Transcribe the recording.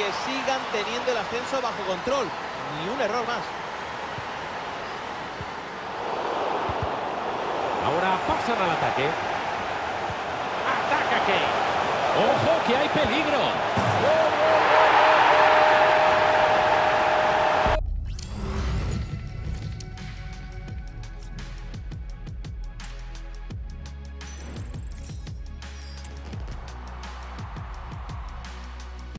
que sigan teniendo el ascenso bajo control. Ni un error más. Ahora pasan al ataque. Ataca Kane. ¡Ojo que hay peligro!